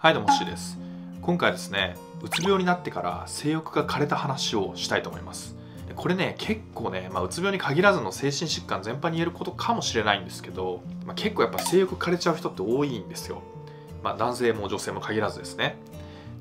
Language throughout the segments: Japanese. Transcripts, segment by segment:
はいどうもしです。今回ですねうつ病になってから性欲が枯れた話をしたいと思います。これね結構ね、まあ、うつ病に限らずの精神疾患全般に言えることかもしれないんですけど、まあ、結構やっぱ性欲枯れちゃう人って多いんですよ、まあ、男性も女性も限らずですね。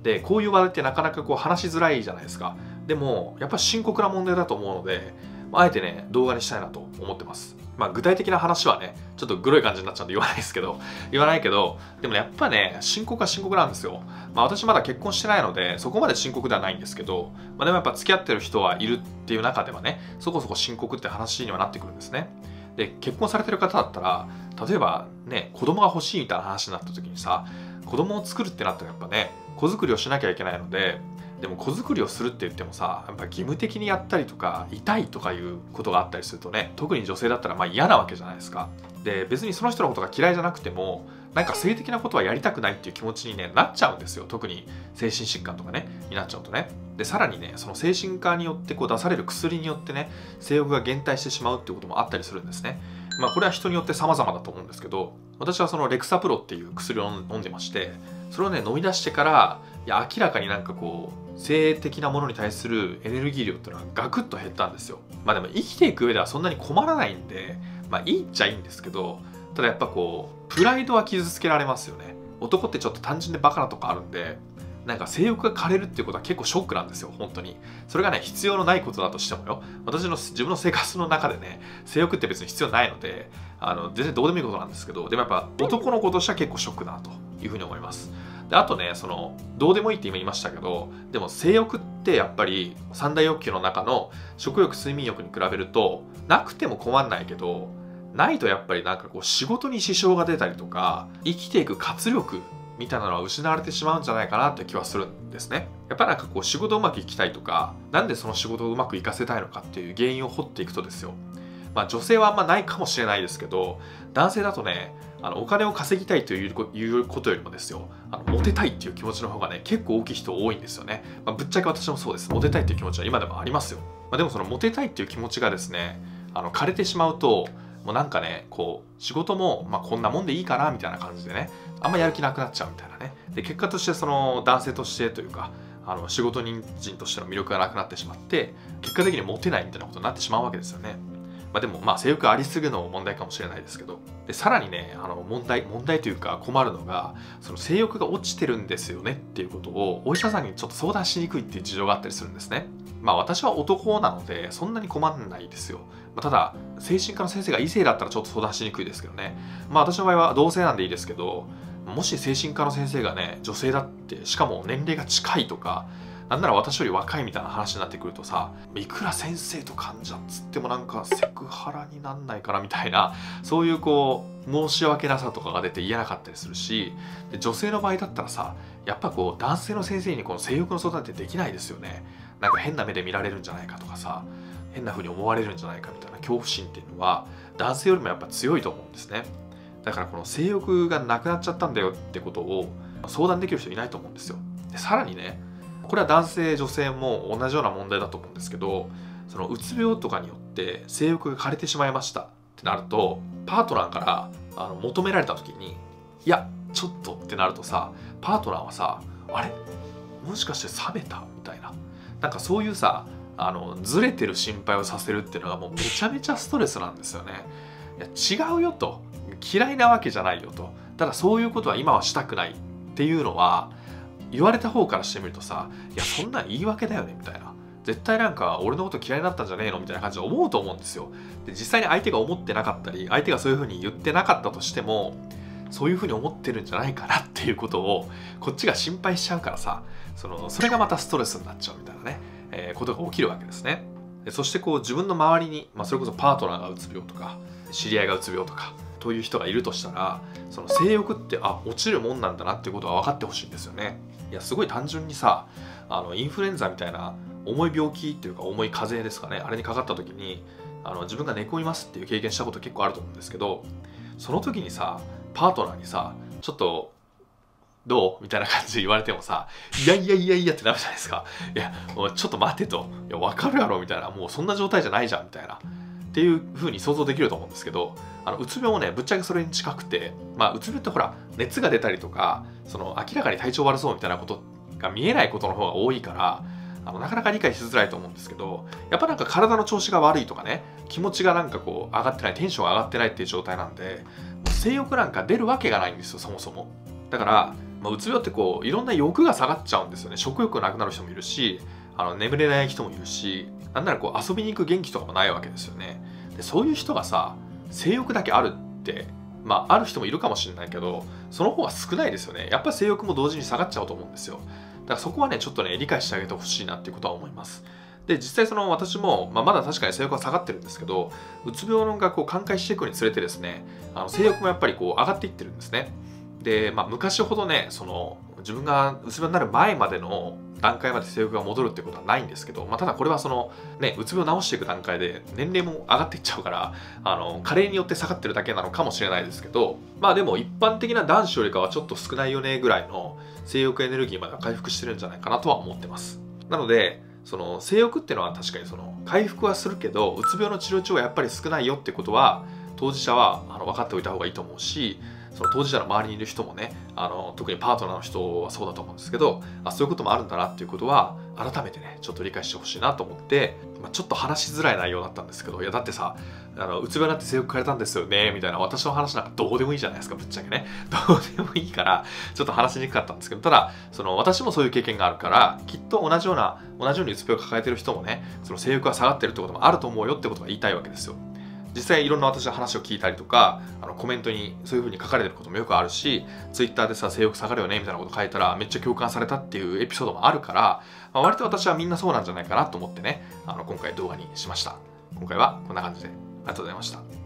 でこういう話題ってなかなかこう話しづらいじゃないですか。でもやっぱ深刻な問題だと思うのであえてね動画にしたいなと思ってますまあ、具体的な話はね、ちょっとグロい感じになっちゃうんで言わないですけど、言わないけど、でもやっぱね、深刻は深刻なんですよ。まあ私まだ結婚してないので、そこまで深刻ではないんですけど、まあでもやっぱ付き合ってる人はいるっていう中ではね、そこそこ深刻って話にはなってくるんですね。で、結婚されてる方だったら、例えばね、子供が欲しいみたいな話になった時にさ、子供を作るってなったらやっぱね、子作りをしなきゃいけないので、でも子作りをするって言ってもさやっぱ義務的にやったりとか痛いとかいうことがあったりするとね特に女性だったらまあ嫌なわけじゃないですか。で別にその人のことが嫌いじゃなくてもなんか性的なことはやりたくないっていう気持ちに、ね、なっちゃうんですよ。特に精神疾患とかねになっちゃうとね。でさらにねその精神科によってこう出される薬によってね性欲が減退してしまうっていうこともあったりするんですね。まあこれは人によって様々だと思うんですけど私はそのレクサプロっていう薬を飲んでましてそれをね飲み出してからいや明らかになんかこう性的なものに対するエネルギー量っていうのはガクッと減ったんですよ。まあでも生きていく上ではそんなに困らないんでまあいいっちゃいいんですけどただやっぱこうプライドは傷つけられますよね。男ってちょっと単純でバカなとこあるんでなんか性欲が枯れるっていうことは結構ショックなんですよ本当に。それがね必要のないことだとしてもよ。私の自分の生活の中でね性欲って別に必要ないのであの全然どうでもいいことなんですけどでもやっぱ男の子としては結構ショックだなと。いうふうに思いますであとねそのどうでもいいって今言いましたけどでも性欲ってやっぱり三大欲求の中の食欲睡眠欲に比べるとなくても困んないけどないとやっぱりなんかこう仕事に支障が出たりとか生きていく活力みたいなのは失われてしまうんじゃないかなって気はするんですね。やっぱなんかこう仕事うまくいきたいとか、なんでその仕事をうまくいかせたいのかっていう原因を掘っていくとですよ。まあ女性はあんまないかもしれないですけど、男性だとね、あのお金を稼ぎたいということよりもですよ、あのモテたいっていう気持ちの方がね、結構大きい人多いんですよね。まあ、ぶっちゃけ私もそうです。モテたいっていう気持ちは今でもありますよ。まあ、でもそのモテたいっていう気持ちがですね、あの枯れてしまうと、もうなんかね、こう、仕事も、まあ、こんなもんでいいかな、みたいな感じでね、あんまやる気なくなっちゃうみたいなね。で、結果としてその男性としてというか、あの仕事人としての魅力がなくなってしまって、結果的にモテないみたいなことになってしまうわけですよね。まあ、でも、まあ、性欲ありすぎの問題かもしれないですけど、でさらにね、あの問題、問題というか困るのが、その性欲が落ちてるんですよねっていうことを、お医者さんにちょっと相談しにくいっていう事情があったりするんですね。まあ私は男なのでそんなに困んないですよ。まあ、ただ、精神科の先生が異性だったらちょっと相談しにくいですけどね。まあ私の場合は同性なんでいいですけど、もし精神科の先生がね、女性だって、しかも年齢が近いとか、なんなら私より若いみたいな話になってくるとさ、いくら先生と患者っつってもなんかセクハラになんないかなみたいな、そういうこう、申し訳なさとかが出て言えなかったりするし、で女性の場合だったらさ、やっぱこう、男性の先生にこの性欲の相談ってできないですよね。なんか変な目で見られるんじゃないかとかさ、変な風に思われるんじゃないかみたいな恐怖心っていうのは、男性よりもやっぱ強いと思うんですね。だからこの性欲がなくなっちゃったんだよってことを相談できる人いないと思うんですよ。でさらにね、これは男性女性も同じような問題だと思うんですけどそのうつ病とかによって性欲が枯れてしまいましたってなるとパートナーからあの求められた時にいやちょっとってなるとさパートナーはさあれ？もしかして冷めた？みたいな。なんかそういうさあのずれてる心配をさせるっていうのがもうめちゃめちゃストレスなんですよね。いや違うよと。嫌いなわけじゃないよと。ただそういうことは今はしたくないっていうのは言われた方からしてみるとさいやそんな言い訳だよねみたいな。絶対なんか俺のこと嫌いになったんじゃねえのみたいな感じで思うと思うんですよ。で実際に相手が思ってなかったり相手がそういうふうに言ってなかったとしてもそういうふうに思ってるんじゃないかなっていうことをこっちが心配しちゃうからさそのそれがまたストレスになっちゃうみたいなね、えー、ことが起きるわけですね。でそしてこう自分の周りに、まあ、それこそパートナーがうつ病とか知り合いがうつ病とかという人がいるとしたらその性欲ってあ落ちるもんなんだなっていうことは分かってほしいんですよね。いやすごい単純にさあのインフルエンザみたいな重い病気っていうか重い風邪ですかねあれにかかった時にあの自分が寝込みますっていう経験したこと結構あると思うんですけどその時にさパートナーにさちょっとどう？みたいな感じで言われてもさ、いやいやいやいやってなるじゃないですか。いや、もうちょっと待てと。いや、わかるやろみたいな。もうそんな状態じゃないじゃんみたいな。っていう風に想像できると思うんですけどあのうつ病もねぶっちゃけそれに近くてまあうつ病ってほら熱が出たりとかその明らかに体調悪そうみたいなことが見えないことの方が多いからあのなかなか理解しづらいと思うんですけどやっぱなんか体の調子が悪いとかね気持ちがなんかこう上がってないテンションが上がってないっていう状態なんで性欲なんか出るわけがないんですよそもそも。だから、まあ、うつ病ってこういろんな欲が下がっちゃうんですよね。食欲なくなる人もいるしあの眠れない人もいるしなんならこう遊びに行く元気とかもないわけですよね。でそういう人がさ性欲だけあるってまあある人もいるかもしれないけどその方が少ないですよね。やっぱり性欲も同時に下がっちゃうと思うんですよ。だからそこはねちょっとね理解してあげてほしいなっていうことは思います。で実際その私も、まあ、まだ確かに性欲は下がってるんですけどうつ病のがこう寛解していくにつれてですねあの性欲もやっぱりこう上がっていってるんですね。で、まあ、昔ほどねその自分がうつ病になる前までの段階まで性欲が戻るってことはないんですけど、まあ、ただこれはそのねうつ病を治していく段階で年齢も上がっていっちゃうからあの加齢によって下がってるだけなのかもしれないですけどまあでも一般的な男子よりかはちょっと少ないよねぐらいの性欲エネルギーまでは回復してるんじゃないかなとは思ってます。なのでその性欲っていうのは確かにその回復はするけどうつ病の治療中はやっぱり少ないよってことは当事者はあの分かっておいた方がいいと思うしその当事者の周りにいる人もねあの特にパートナーの人はそうだと思うんですけどあそういうこともあるんだなっていうことは改めてねちょっと理解してほしいなと思って、まあ、ちょっと話しづらい内容だったんですけどいやだってさあのうつ病になって性欲変えたんですよねみたいな私の話なんかどうでもいいじゃないですかぶっちゃけね。どうでもいいからちょっと話しにくかったんですけどただその私もそういう経験があるからきっと同じような同じようにうつ病を抱えてる人もねその性欲が下がってるってこともあると思うよってことが言いたいわけですよ。実際いろんな私の話を聞いたりとかあのコメントにそういう風に書かれてることもよくあるし Twitter でさ性欲下がるよねみたいなこと書いたらめっちゃ共感されたっていうエピソードもあるから、まあ、割と私はみんなそうなんじゃないかなと思ってねあの今回動画にしました。今回はこんな感じでありがとうございました。